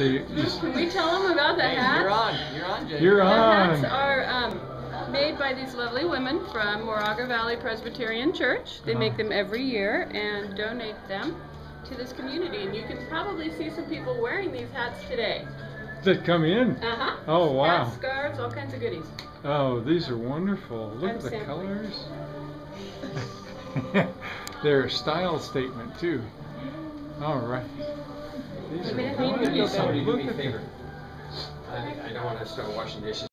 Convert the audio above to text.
They, Can we tell them about the Hey, hats? You're on. You're on, Jay. you're on. The hats are um, made by these lovely women from Moraga Valley Presbyterian Church. They make them every year and donate them to this community. And you can probably see some people wearing these hats today. That come in. Uh huh. Oh wow. Hats, scarves, all kinds of goodies. Oh, these are wonderful. Look I'm at the sampling. colors. They're a style statement too. All right. Somebody do me a favor. I, I don't want to start washing dishes.